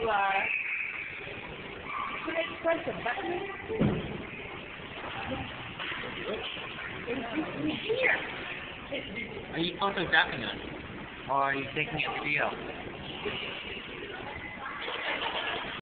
you are. can I press a button? Are you photographing us? Or are you taking a video?